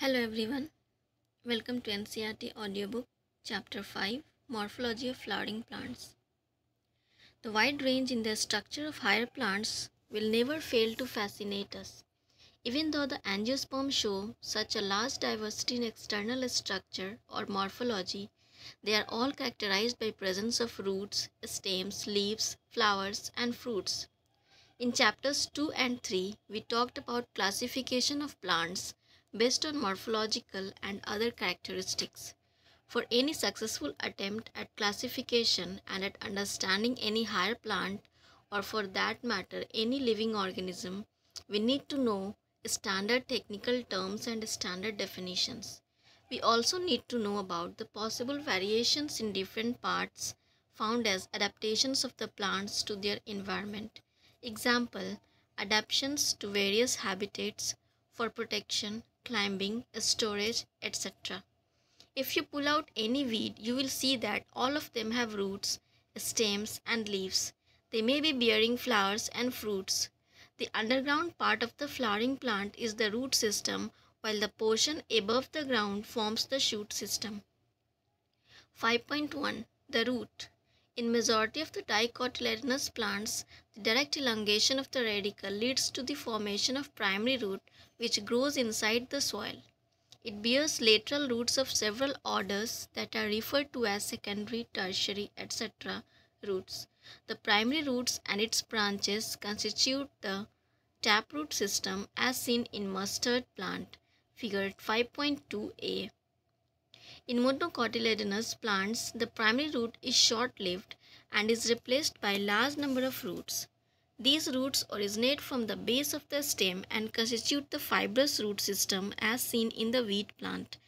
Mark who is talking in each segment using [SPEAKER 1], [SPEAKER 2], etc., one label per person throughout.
[SPEAKER 1] Hello everyone. Welcome to NCERT audiobook chapter 5 Morphology of Flowering Plants. The wide range in the structure of higher plants will never fail to fascinate us. Even though the angiosperms show such a large diversity in external structure or morphology, they are all characterized by presence of roots, stems, leaves, flowers and fruits. In chapters 2 and 3, we talked about classification of plants based on morphological and other characteristics. For any successful attempt at classification and at understanding any higher plant, or for that matter any living organism, we need to know standard technical terms and standard definitions. We also need to know about the possible variations in different parts found as adaptations of the plants to their environment. Example, adaptations to various habitats for protection, climbing, storage, etc. If you pull out any weed, you will see that all of them have roots, stems, and leaves. They may be bearing flowers and fruits. The underground part of the flowering plant is the root system, while the portion above the ground forms the shoot system. 5.1 The root in majority of the dicotyledonous plants, the direct elongation of the radicle leads to the formation of primary root which grows inside the soil. It bears lateral roots of several orders that are referred to as secondary, tertiary, etc. roots. The primary roots and its branches constitute the taproot system as seen in mustard plant, figure 5.2a. In monocotyledonous plants, the primary root is short-lived and is replaced by a large number of roots. These roots originate from the base of the stem and constitute the fibrous root system as seen in the wheat plant.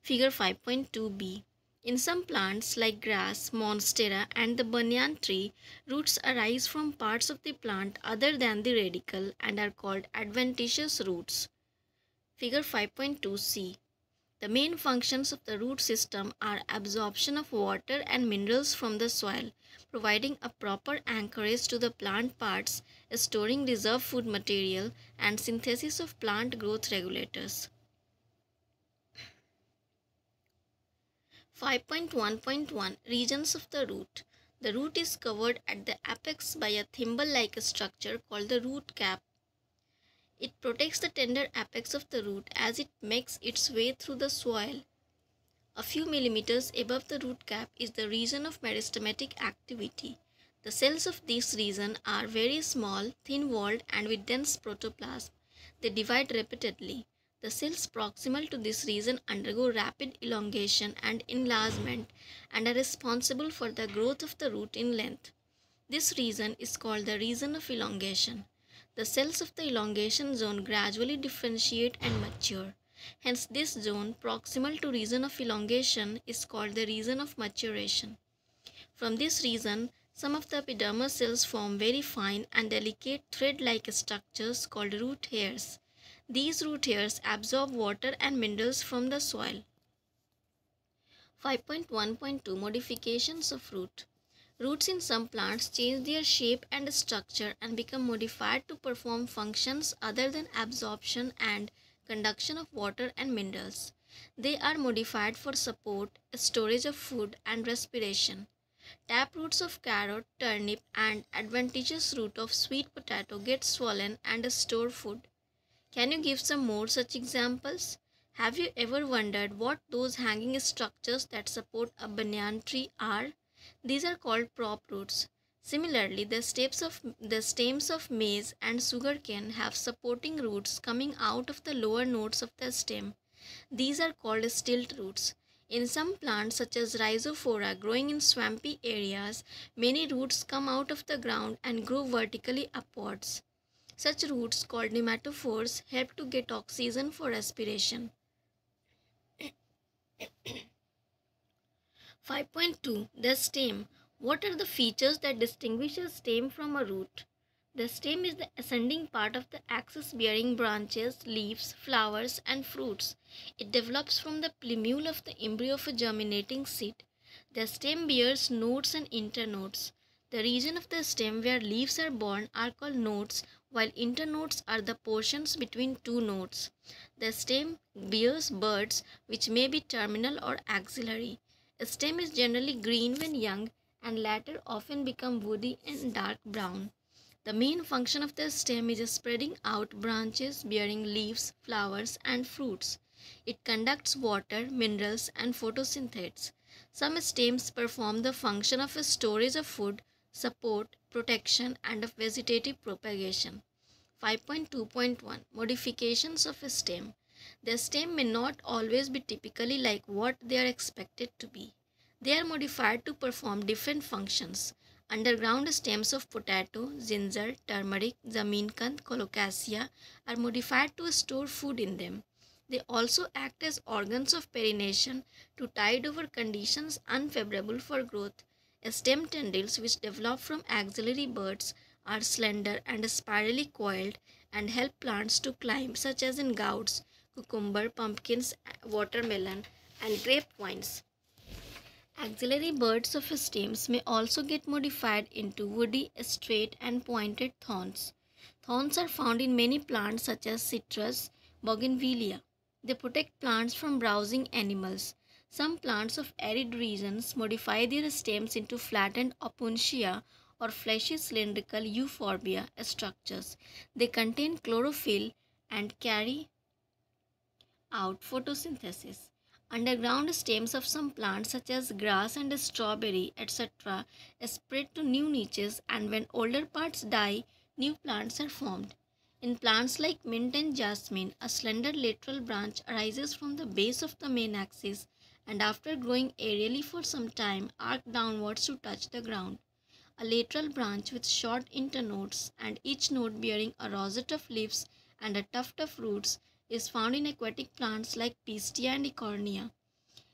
[SPEAKER 1] Figure 5.2b. In some plants like grass, monstera and the banyan tree, roots arise from parts of the plant other than the radicle and are called adventitious roots. Figure 5.2c. The main functions of the root system are absorption of water and minerals from the soil, providing a proper anchorage to the plant parts, storing reserve food material, and synthesis of plant growth regulators. 5.1.1 Regions of the root The root is covered at the apex by a thimble-like structure called the root cap it protects the tender apex of the root as it makes its way through the soil. A few millimeters above the root cap is the region of meristematic activity. The cells of this region are very small, thin-walled and with dense protoplasm. They divide repeatedly. The cells proximal to this region undergo rapid elongation and enlargement and are responsible for the growth of the root in length. This region is called the region of elongation. The cells of the elongation zone gradually differentiate and mature. Hence, this zone proximal to region of elongation is called the region of maturation. From this region, some of the epidermal cells form very fine and delicate thread-like structures called root hairs. These root hairs absorb water and minerals from the soil. 5.1.2 Modifications of root Roots in some plants change their shape and structure and become modified to perform functions other than absorption and conduction of water and minerals. They are modified for support, storage of food, and respiration. Tap roots of carrot, turnip, and adventitious root of sweet potato get swollen and store food. Can you give some more such examples? Have you ever wondered what those hanging structures that support a banyan tree are? These are called prop roots. Similarly, the stems of the stems of maize and sugarcane have supporting roots coming out of the lower nodes of the stem. These are called stilt roots. In some plants such as rhizophora growing in swampy areas, many roots come out of the ground and grow vertically upwards. Such roots called pneumatophores help to get oxygen for respiration. 5.2 The stem. What are the features that distinguish a stem from a root? The stem is the ascending part of the axis bearing branches, leaves, flowers, and fruits. It develops from the plumule of the embryo of a germinating seed. The stem bears nodes and internodes. The region of the stem where leaves are born are called nodes, while internodes are the portions between two nodes. The stem bears buds which may be terminal or axillary. Stem is generally green when young and later often become woody and dark brown. The main function of the stem is spreading out branches bearing leaves, flowers, and fruits. It conducts water, minerals, and photosynthesis. Some stems perform the function of a storage of food, support, protection, and of vegetative propagation. 5.2.1 Modifications of stem. The stem may not always be typically like what they are expected to be. They are modified to perform different functions. Underground stems of potato, ginger, turmeric, zameenkand, colocasia are modified to store food in them. They also act as organs of perennation to tide over conditions unfavorable for growth. Stem tendrils which develop from axillary buds are slender and spirally coiled and help plants to climb such as in gourds, cucumber, pumpkins, watermelon and grape grapevines. Axillary buds of stems may also get modified into woody, straight and pointed thorns. Thorns are found in many plants such as citrus, bougainvillea. They protect plants from browsing animals. Some plants of arid regions modify their stems into flattened opuntia or fleshy cylindrical euphorbia structures. They contain chlorophyll and carry out photosynthesis. Underground stems of some plants such as grass and strawberry etc. spread to new niches and when older parts die, new plants are formed. In plants like mint and jasmine, a slender lateral branch arises from the base of the main axis and after growing aerially for some time arc downwards to touch the ground. A lateral branch with short internodes and each node bearing a rosette of leaves and a tuft of roots is found in aquatic plants like Pistia and Eichhornia.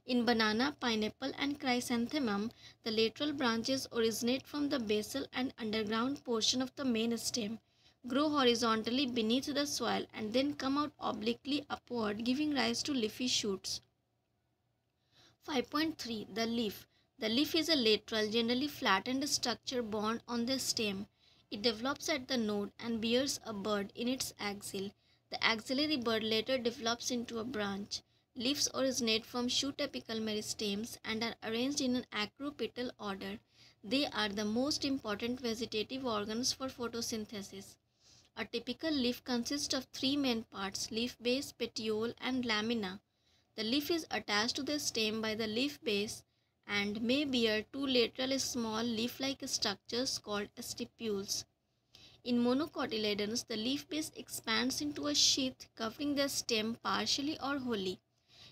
[SPEAKER 1] In banana, pineapple and chrysanthemum, the lateral branches originate from the basal and underground portion of the main stem grow horizontally beneath the soil and then come out obliquely upward giving rise to leafy shoots. 5.3 The leaf. The leaf is a lateral, generally flattened structure borne on the stem. It develops at the node and bears a bud in its axil. The axillary bud later develops into a branch. Leaves originate from shoot apical meristems and are arranged in an acropetal order. They are the most important vegetative organs for photosynthesis. A typical leaf consists of three main parts, leaf base, petiole and lamina. The leaf is attached to the stem by the leaf base and may bear two lateral small leaf-like structures called stipules. In monocotyledons, the leaf base expands into a sheath covering the stem partially or wholly.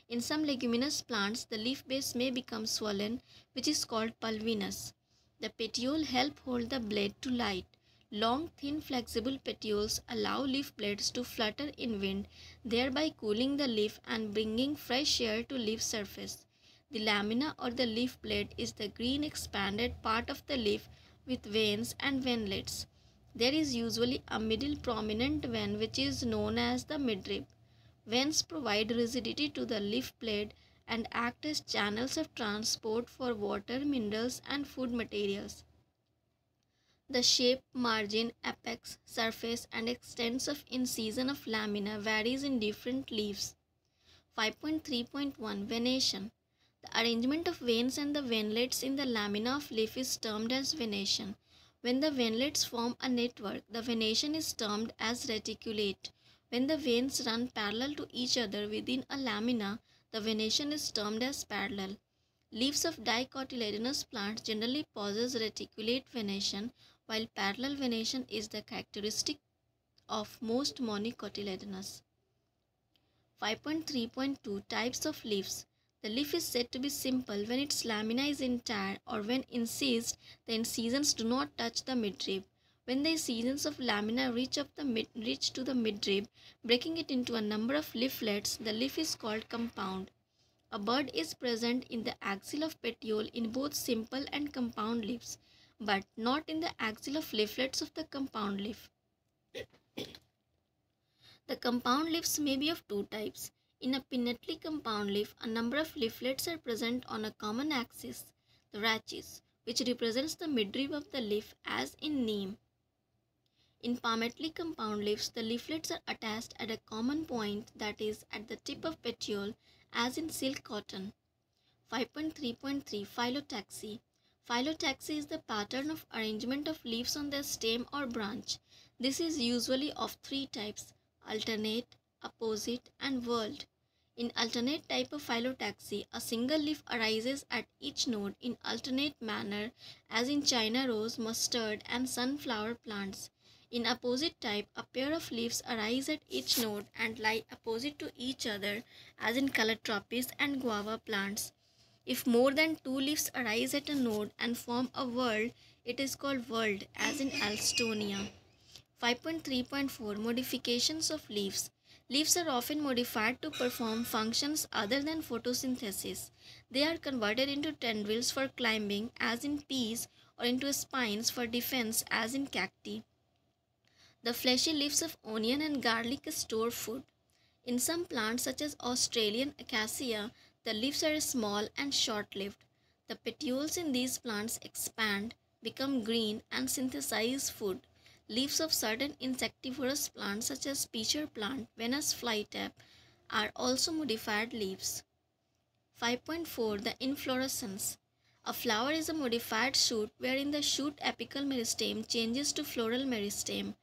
[SPEAKER 1] In some leguminous plants, the leaf base may become swollen, which is called pulvinus. The petiole help hold the blade to light. Long, thin, flexible petioles allow leaf blades to flutter in wind, thereby cooling the leaf and bringing fresh air to leaf surface. The lamina or the leaf blade is the green expanded part of the leaf with veins and veinlets. There is usually a middle prominent vein which is known as the midrib. Veins provide rigidity to the leaf blade and act as channels of transport for water, minerals and food materials. The shape, margin, apex, surface and extents of incision of lamina varies in different leaves. 5.3.1 Venation The arrangement of veins and the veinlets in the lamina of leaf is termed as venation. When the veinlets form a network, the venation is termed as reticulate. When the veins run parallel to each other within a lamina, the venation is termed as parallel. Leaves of dicotyledonous plants generally possess reticulate venation while parallel venation is the characteristic of most monocotyledonous. 5.3.2 Types of leaves The leaf is said to be simple when its lamina is entire or when incised, the incisions do not touch the midrib. When the incisions of lamina reach up the mid, reach to the midrib, breaking it into a number of leaflets, the leaf is called compound. A bud is present in the axil of petiole in both simple and compound leaves but not in the axil of leaflets of the compound leaf. the compound leaves may be of two types. In a pinnately compound leaf, a number of leaflets are present on a common axis, the rachis, which represents the midrib of the leaf as in neem. In palmately compound leaves, the leaflets are attached at a common point that is at the tip of petiole as in silk cotton. 5.3.3 Phyllotaxy Phyllotaxy is the pattern of arrangement of leaves on the stem or branch. This is usually of three types alternate, opposite, and whorled. In alternate type of phyllotaxy, a single leaf arises at each node in alternate manner as in China rose, mustard, and sunflower plants. In opposite type, a pair of leaves arise at each node and lie opposite to each other as in calotropis and guava plants. If more than two leaves arise at a node and form a whorl, it is called whorled as in Alstonia. 5.3.4 Modifications of leaves Leaves are often modified to perform functions other than photosynthesis. They are converted into tendrils for climbing as in peas or into spines for defense as in cacti. The fleshy leaves of onion and garlic store food. In some plants such as Australian acacia, the leaves are small and short-lived. The petioles in these plants expand, become green and synthesize food. Leaves of certain insectivorous plants such as pitcher plant, Venus flytrap are also modified leaves. 5.4 The inflorescence A flower is a modified shoot wherein the shoot apical meristem changes to floral meristem.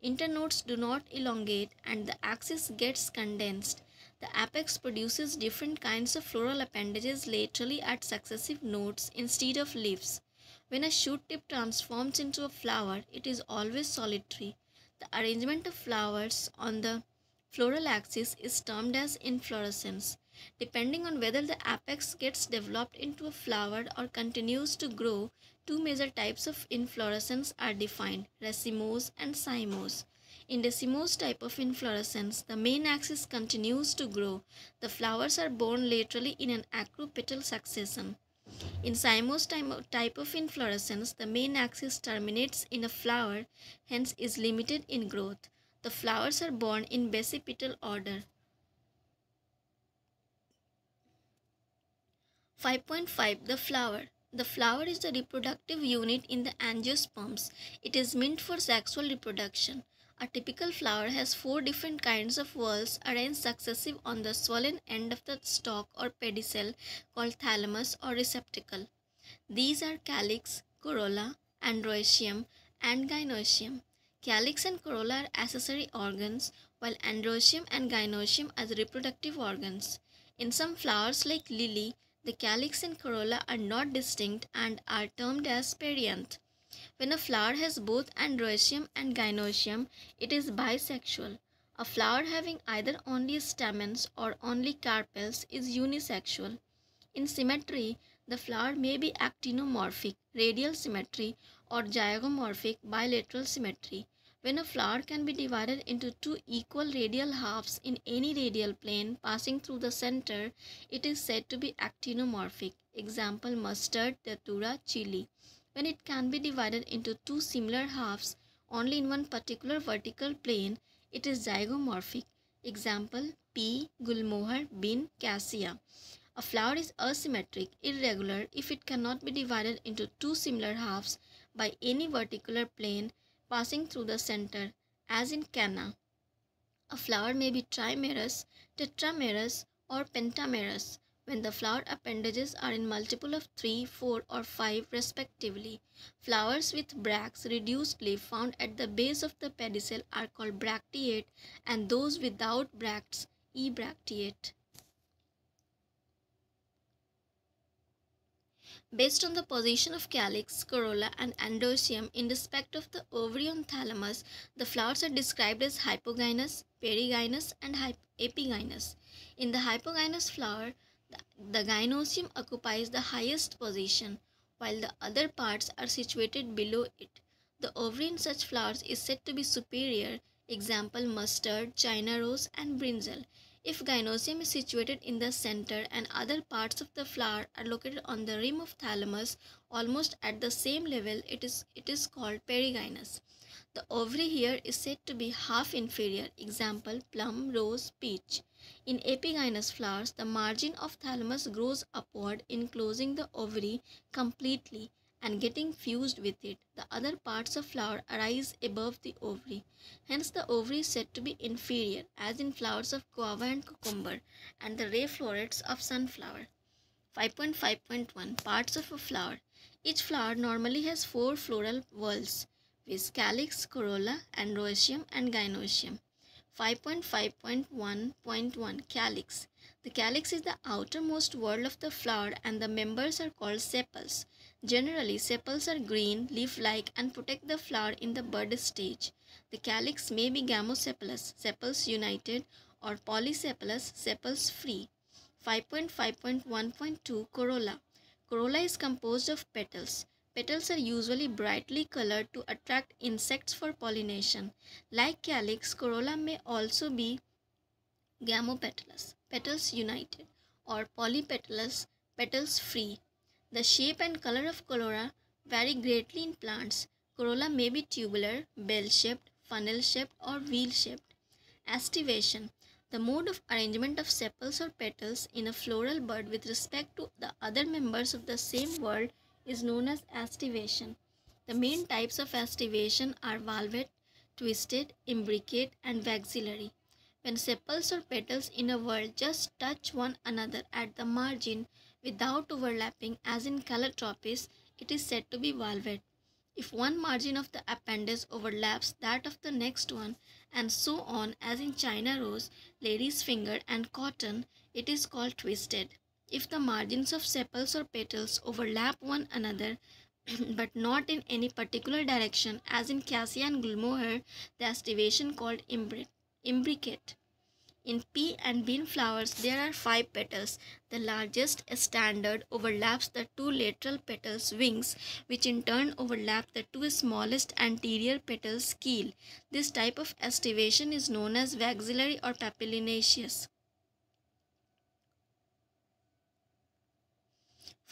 [SPEAKER 1] Internodes do not elongate and the axis gets condensed. The apex produces different kinds of floral appendages laterally at successive nodes instead of leaves. When a shoot tip transforms into a flower, it is always solitary. The arrangement of flowers on the floral axis is termed as inflorescence. Depending on whether the apex gets developed into a flower or continues to grow, two major types of inflorescence are defined, racemose and cymose. In racemose type of inflorescence, the main axis continues to grow. The flowers are borne laterally in an acropetal succession. In cymose type of inflorescence, the main axis terminates in a flower, hence is limited in growth. The flowers are borne in basipetal order. 5.5 The flower. The flower is the reproductive unit in the angiosperms. It is meant for sexual reproduction. A typical flower has four different kinds of whorls arranged successive on the swollen end of the stalk or pedicel called thalamus or receptacle. These are calyx, corolla, androecium, and gynoecium. Calyx and corolla are accessory organs, while androecium and gynoecium are the reproductive organs. In some flowers like lily, the calyx and corolla are not distinct and are termed as perianth. When a flower has both androecium and gynoecium, it is bisexual. A flower having either only stamens or only carpels is unisexual. In symmetry, the flower may be actinomorphic, radial symmetry, or zygomorphic, bilateral symmetry. When a flower can be divided into two equal radial halves in any radial plane passing through the center, it is said to be actinomorphic. Example mustard, datura, chili. When it can be divided into two similar halves only in one particular vertical plane, it is zygomorphic. Example pea, gulmohar, bean, cassia. A flower is asymmetric, irregular if it cannot be divided into two similar halves by any vertical plane passing through the center, as in canna. A flower may be trimerous, tetramerous, or pentamerous when the flower appendages are in multiple of 3, 4 or 5 respectively. Flowers with bracts reduced leaf found at the base of the pedicel are called bracteate and those without bracts ebracteate. Based on the position of calyx, corolla, and androecium in respect of the ovary and thalamus, the flowers are described as hypogynous, perigynous, and epigynous. In the hypogynous flower, the gynoecium occupies the highest position, while the other parts are situated below it. The ovary in such flowers is said to be superior, example mustard, china rose, and brinjal. If gynoecium is situated in the center and other parts of the flower are located on the rim of thalamus almost at the same level, it is, it is called perigynous. The ovary here is said to be half inferior, example plum, rose, peach. In epigynous flowers, the margin of thalamus grows upward enclosing the ovary completely and getting fused with it. The other parts of flower arise above the ovary. Hence, the ovary is said to be inferior, as in flowers of guava and cucumber, and the ray florets of sunflower. 5.5.1 Parts of a flower. Each flower normally has four floral whorls, viz. calyx, corolla, androecium, and gynoecium. 5.5.1.1 Calyx The calyx is the outermost whorl of the flower and the members are called sepals. Generally, sepals are green, leaf-like and protect the flower in the bud stage. The calyx may be gamosepalous, sepals united, or polysepalous, sepals free. 5.5.1.2 Corolla Corolla is composed of petals. Petals are usually brightly colored to attract insects for pollination. Like calyx, corolla may also be gamopetalous, petals united, or polypetalous, petals free. The shape and color of corolla vary greatly in plants. Corolla may be tubular, bell-shaped, funnel-shaped, or wheel-shaped. Estivation the mode of arrangement of sepals or petals in a floral bud with respect to the other members of the same whorl is known as estivation. The main types of estivation are valvate, twisted, imbricate, and vexillary. When sepals or petals in a whorl just touch one another at the margin without overlapping as in calotropis, it is said to be valvate. If one margin of the appendage overlaps that of the next one and so on as in China rose, lady's finger and cotton, it is called twisted. If the margins of sepals or petals overlap one another but not in any particular direction as in cassia and gulmohar, the estivation called imbricate. In pea and bean flowers, there are five petals. The largest standard overlaps the two lateral petals wings, which in turn overlap the two smallest anterior petals keel. This type of estivation is known as vexillary or papilionaceous.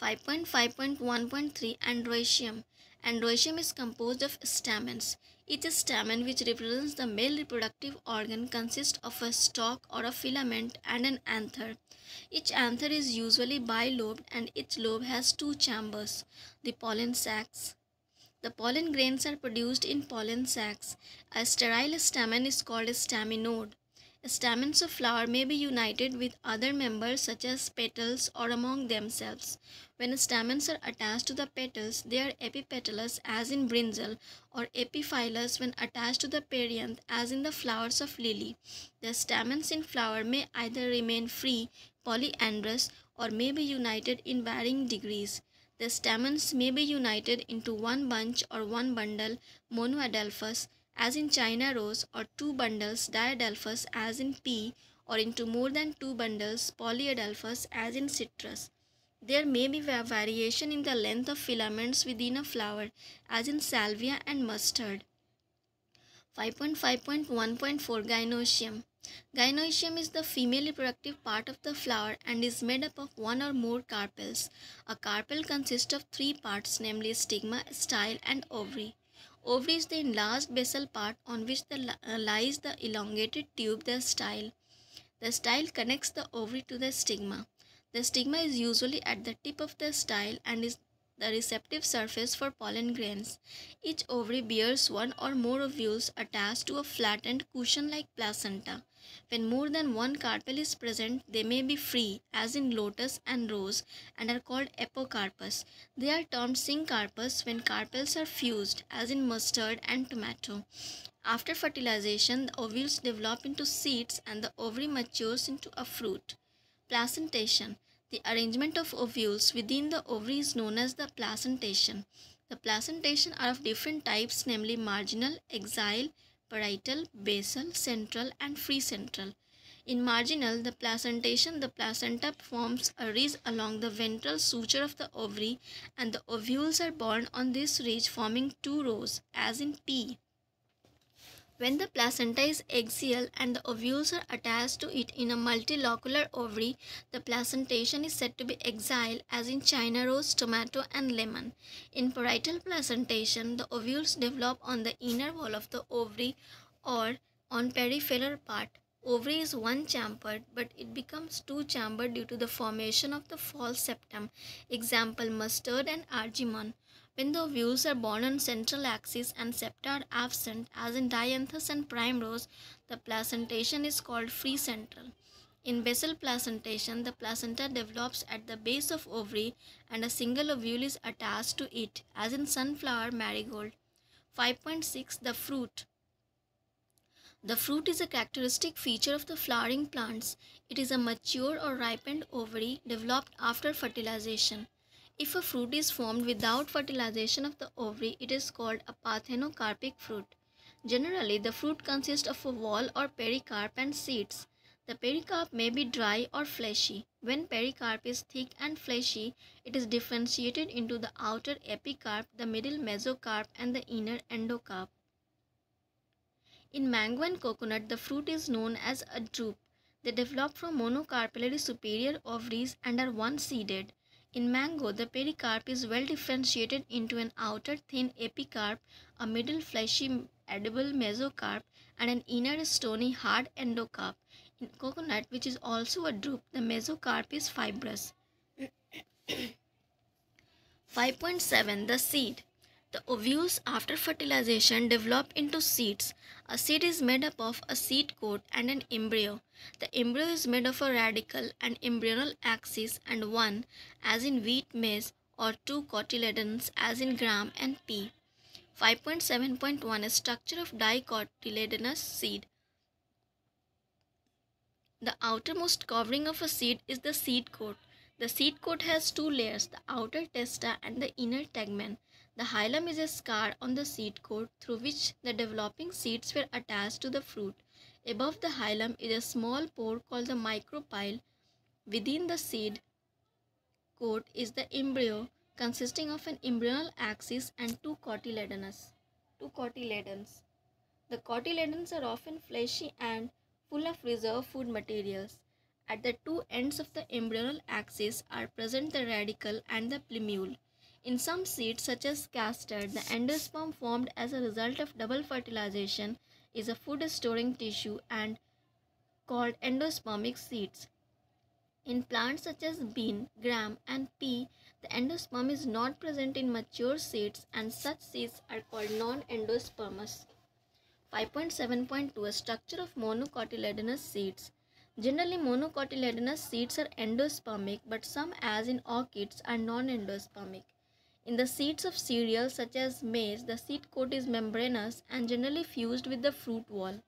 [SPEAKER 1] 5.5.1.3 Androecium Androecium is composed of stamens. Each stamen which represents the male reproductive organ consists of a stalk or a filament and an anther. Each anther is usually bilobed and each lobe has two chambers, the pollen sacs. The pollen grains are produced in pollen sacs. A sterile stamen is called a staminode. Stamens of flower may be united with other members such as petals or among themselves. When stamens are attached to the petals, they are epipetalous as in brinjal or epiphyllous when attached to the perianth as in the flowers of lily. The stamens in flower may either remain free, polyandrous or may be united in varying degrees. The stamens may be united into one bunch or one bundle, monoadelphous, as in China rose or two bundles diadelphous as in pea or into more than two bundles polyadelphous as in citrus. There may be variation in the length of filaments within a flower as in salvia and mustard. 5.5.1.4 Gynoecium Gynoecium is the female reproductive part of the flower and is made up of one or more carpels. A carpel consists of three parts namely stigma, style and ovary. Ovary is the enlarged basal part on which the, uh, lies the elongated tube, the style. The style connects the ovary to the stigma. The stigma is usually at the tip of the style and is the receptive surface for pollen grains. Each ovary bears one or more ovules attached to a flattened cushion-like placenta. When more than one carpel is present, they may be free, as in lotus and rose, and are called apocarpous. They are termed syncarpous when carpels are fused, as in mustard and tomato. After fertilization, the ovules develop into seeds and the ovary matures into a fruit. Placentation. The arrangement of ovules within the ovary is known as the placentation. The placentation are of different types namely marginal, axial, parietal, basal, central and free central. In marginal, the placentation, the placenta forms a ridge along the ventral suture of the ovary and the ovules are borne on this ridge forming two rows as in pea. When the placenta is axial and the ovules are attached to it in a multilocular ovary, the placentation is said to be axial as in China rose, tomato and lemon. In parietal placentation, the ovules develop on the inner wall of the ovary or on peripheral part ovary is one chambered, but it becomes two chambered due to the formation of the false septum. Example mustard and argemone. When the ovules are born on central axis and septa are absent, as in dianthus and primrose, the placentation is called free central. In basal placentation, the placenta develops at the base of ovary and a single ovule is attached to it, as in sunflower marigold. 5.6 The fruit. The fruit is a characteristic feature of the flowering plants. It is a mature or ripened ovary developed after fertilization. If a fruit is formed without fertilization of the ovary, it is called a parthenocarpic fruit. Generally, the fruit consists of a wall or pericarp and seeds. The pericarp may be dry or fleshy. When pericarp is thick and fleshy, it is differentiated into the outer epicarp, the middle mesocarp, and the inner endocarp. In mango and coconut, the fruit is known as a drupe. They develop from monocarpellary superior ovaries and are one-seeded. In mango, the pericarp is well differentiated into an outer thin epicarp, a middle fleshy edible mesocarp, and an inner stony hard endocarp. In coconut, which is also a drupe, the mesocarp is fibrous. 5.7 The seed. The ovules after fertilization develop into seeds. A seed is made up of a seed coat and an embryo. The embryo is made of a radicle and embryonal axis and one, as in wheat maize, or two cotyledons, as in gram and pea. 5.7.1 Structure of dicotyledonous seed. The outermost covering of a seed is the seed coat. The seed coat has two layers, the outer testa and the inner tegmen. The hilum is a scar on the seed coat through which the developing seeds were attached to the fruit. Above the hilum is a small pore called the micropyle. Within the seed coat is the embryo consisting of an embryonal axis and two cotyledons. Two cotyledons. The cotyledons are often fleshy and full of reserve food materials. At the two ends of the embryonal axis are present the radicle and the plumule. In some seeds such as castor, the endosperm formed as a result of double fertilization is a food storing tissue and called endospermic seeds. In plants such as bean, gram and pea, the endosperm is not present in mature seeds and such seeds are called non-endospermous. 5.7.2 Structure of monocotyledonous seeds. Generally, monocotyledonous seeds are endospermic, but some, as in orchids, are non-endospermic. In the seeds of cereals such as maize, the seed coat is membranous and generally fused with the fruit wall.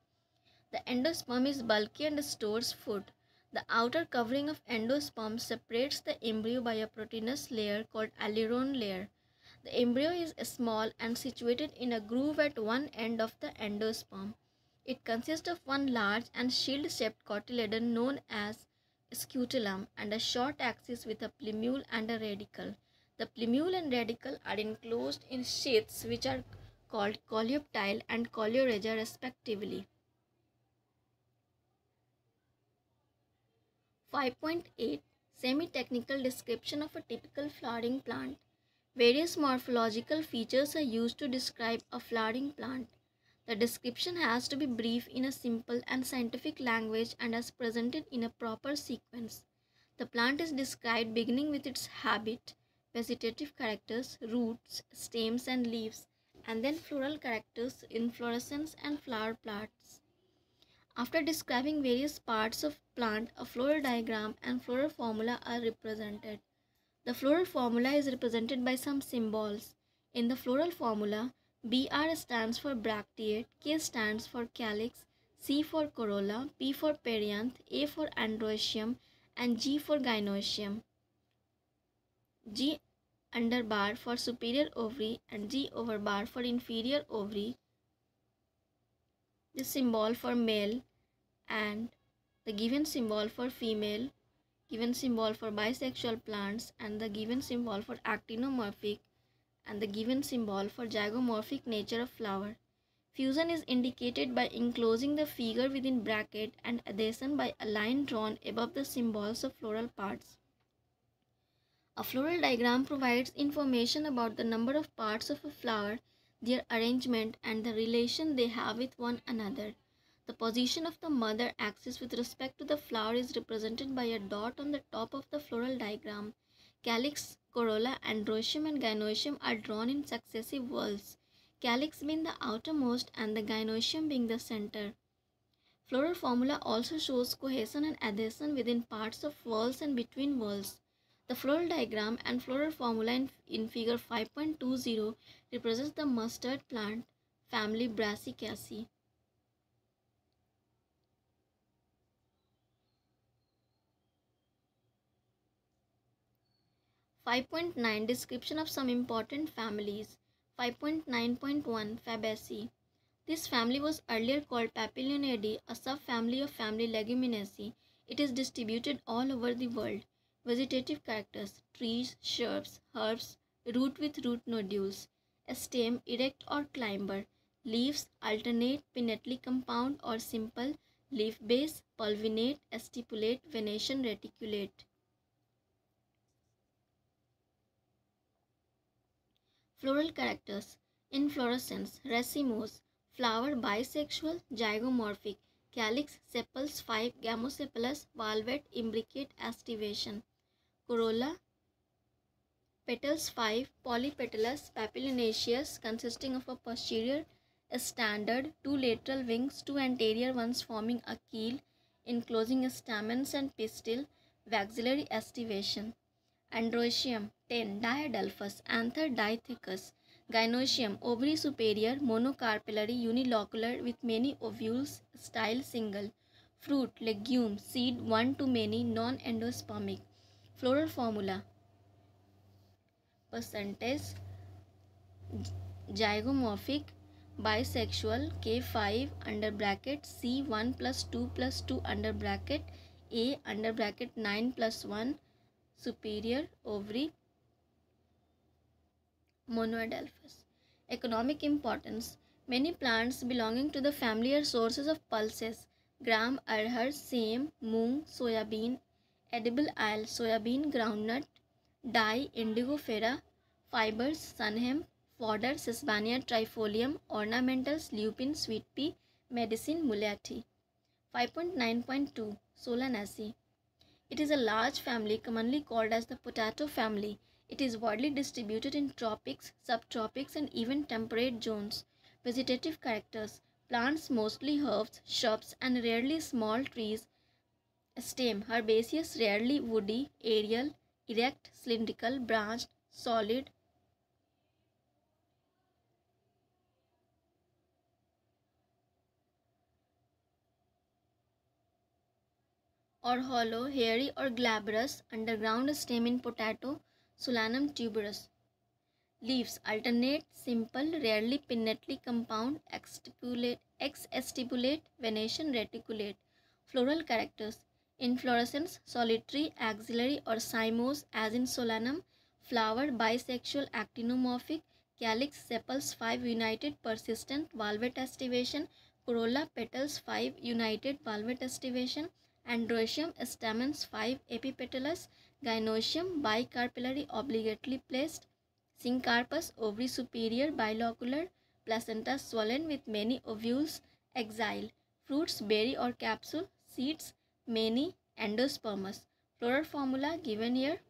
[SPEAKER 1] The endosperm is bulky and stores food. The outer covering of endosperm separates the embryo by a proteinous layer called aleurone layer. The embryo is small and situated in a groove at one end of the endosperm. It consists of one large and shield-shaped cotyledon known as scutellum and a short axis with a plumule and a radicle. The plumule and radicle are enclosed in sheaths which are called coleoptile and coleorrhea respectively. 5.8 Semi-technical description of a typical flowering plant. Various morphological features are used to describe a flowering plant. The description has to be brief in a simple and scientific language and as presented in a proper sequence. The plant is described beginning with its habit, vegetative characters, roots, stems and leaves, and then floral characters, inflorescence and flower parts. After describing various parts of plant, a floral diagram and floral formula are represented. The floral formula is represented by some symbols. In the floral formula, BR stands for bracteate, K stands for calyx, C for corolla, P for perianth, A for androecium, and G for gynoecium. G under bar for superior ovary and G over bar for inferior ovary. The symbol for male and the given symbol for female given symbol for bisexual plants and the given symbol for actinomorphic and the given symbol for zygomorphic nature of flower. Fusion is indicated by enclosing the figure within bracket and adhesion by a line drawn above the symbols of floral parts. A floral diagram provides information about the number of parts of a flower, their arrangement and the relation they have with one another. The position of the mother axis with respect to the flower is represented by a dot on the top of the floral diagram. Calyx, corolla, androecium and gynoecium are drawn in successive whorls, calyx being the outermost and the gynoecium being the center. Floral formula also shows cohesion and adhesion within parts of whorls and between whorls. The floral diagram and floral formula in, in figure 5.20 represents the mustard plant family Brassicaceae. 5.9 Description of some important families. 5.9.1 Fabaceae. This family was earlier called Papilionoideae, a subfamily of family Leguminosae. It is distributed all over the world. Vegetative characters trees, shrubs, herbs, root with root nodules, stem erect or climber, leaves alternate, pinnately compound or simple, leaf base, pulvinate, stipulate, venation reticulate. Floral characters Inflorescence Racemose Flower bisexual zygomorphic Calyx sepals 5 Gamosepalous valvate imbricate aestivation Corolla Petals 5 Polypetalous papilionaceous consisting of a posterior a standard, two lateral wings, two anterior ones forming a keel enclosing stamens and pistil, vexillary aestivation. Androecium 10. Diadelphous, Anther dithecous. Gynoecium, ovary superior, monocarpellary, unilocular with many ovules, style single. Fruit, legume, seed, one to many, non-endospermic. Floral formula. Percentage, zygomorphic, bisexual, K5 under bracket, C1 plus 2 plus 2 under bracket, A under bracket 9 plus 1, superior ovary monoadelphous. Economic importance. Many plants belonging to the family are sources of pulses. Gram, arhar, same, moong, soybean, edible oil, soybean, groundnut, dye, indigofera, fibers, sun hemp, fodder, sesbania trifolium, ornamentals, lupin, sweet pea, medicine, mullety. 5.9.2 Solanaceae it is a large family commonly called as the potato family. It is widely distributed in tropics, subtropics and even temperate zones. Vegetative characters Plants mostly herbs, shrubs and rarely small trees. Stem herbaceous, rarely woody, aerial, erect, cylindrical, branched, solid, or hollow, hairy or glabrous underground stem in potato, Solanum tuberose. Leaves alternate, simple, rarely pinnately compound, exstipulate, exstipulate, venation reticulate. Floral characters inflorescence solitary, axillary or cymose as in Solanum, flower bisexual actinomorphic, calyx sepals 5 united persistent valvate aestivation, corolla petals 5 united valvate aestivation, Androecium stamens 5 epipetalous, Gynoecium bicarpellary obligately placed, Syncarpous ovary superior bilocular, placenta swollen with many ovules, axile, fruits berry or capsule, seeds many endospermous. Floral formula given here.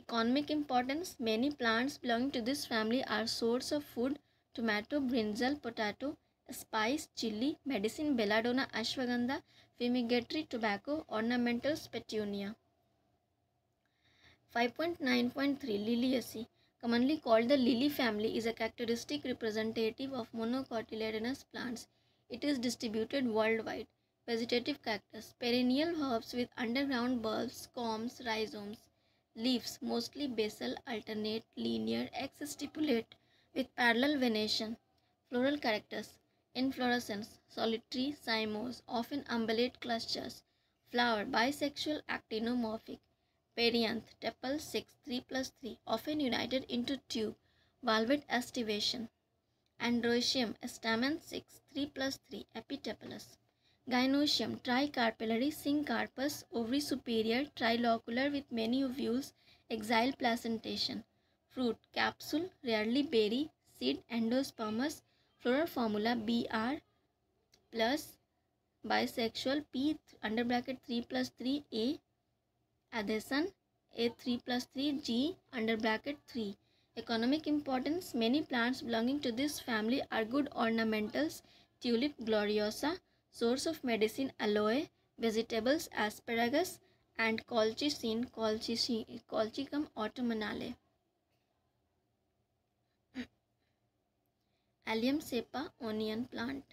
[SPEAKER 1] Economic importance Many plants belonging to this family are source of food tomato, brinjal, potato, spice, chili, medicine, belladonna, ashwagandha, fumigatory tobacco, ornamental petunia. 5.9.3 Liliaceae, commonly called the lily family, is a characteristic representative of monocotyledonous plants. It is distributed worldwide. Vegetative cactus, perennial herbs with underground bulbs, corms, rhizomes. Leaves, mostly basal, alternate, linear, exstipulate, with parallel venation. Floral characters, Inflorescence solitary, cymose, often umbellate clusters. Flower bisexual, actinomorphic. Perianth tepal 6 3 plus 3, often united into tube. Valvate aestivation. Androecium stamen 6 3 plus 3, epitepalous. Gynoecium tricarpellary, syncarpous, ovary superior, trilocular with many ovules, axile placentation. Fruit capsule, rarely berry, seed endospermous, Floral formula Br plus bisexual P under bracket 3 plus 3 A adhesion A 3 plus 3 G under bracket 3 economic importance many plants belonging to this family are good ornamentals tulip gloriosa source of medicine aloe vegetables asparagus and colchicine colchicum autumnale Allium cepa onion plant.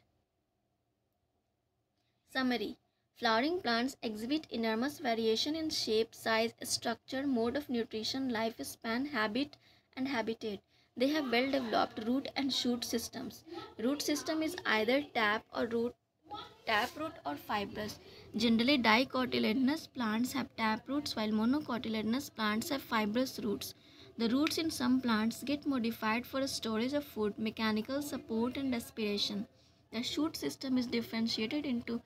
[SPEAKER 1] Summary Flowering plants exhibit enormous variation in shape, size, structure, mode of nutrition, lifespan, habit, and habitat. They have well developed root and shoot systems. Root system is either tap or root tap root or fibrous. Generally dicotyledonous plants have taproots while monocotyledonous plants have fibrous roots. The roots in some plants get modified for storage of food, mechanical support and respiration. The shoot system is differentiated into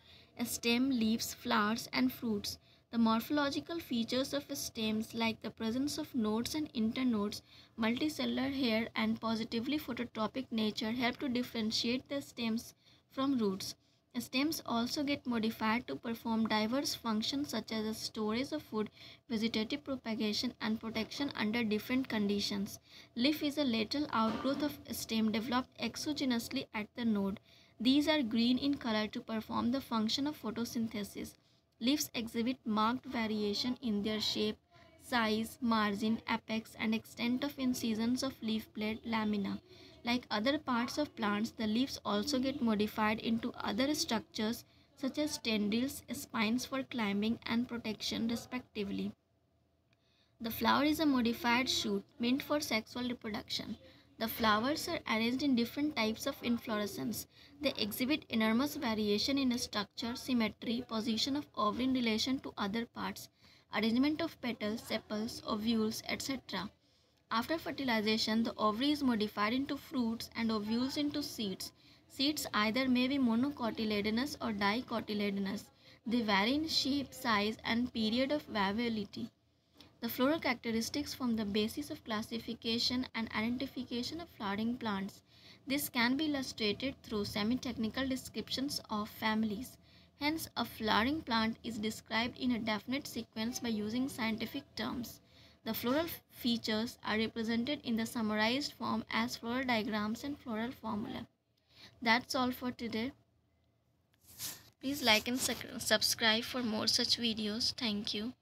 [SPEAKER 1] stem, leaves, flowers and fruits. The morphological features of stems like the presence of nodes and internodes, multicellular hair and positively phototropic nature help to differentiate the stems from roots. Stems also get modified to perform diverse functions such as storage of food, vegetative propagation, and protection under different conditions. Leaf is a lateral outgrowth of stem developed exogenously at the node. These are green in color to perform the function of photosynthesis. Leaves exhibit marked variation in their shape, size, margin, apex, and extent of incisions of leaf blade lamina. Like other parts of plants, the leaves also get modified into other structures such as tendrils, spines for climbing and protection respectively. The flower is a modified shoot meant for sexual reproduction. The flowers are arranged in different types of inflorescence. They exhibit enormous variation in structure, symmetry, position of ovary in relation to other parts, arrangement of petals, sepals, ovules, etc. After fertilization, the ovary is modified into fruits and ovules into seeds. Seeds either may be monocotyledonous or dicotyledonous. They vary in shape, size, and period of viability. The floral characteristics form the basis of classification and identification of flowering plants. This can be illustrated through semi-technical descriptions of families. Hence, a flowering plant is described in a definite sequence by using scientific terms. The floral features are represented in the summarized form as floral diagrams and floral formula. That's all for today. Please like and subscribe for more such videos. Thank you.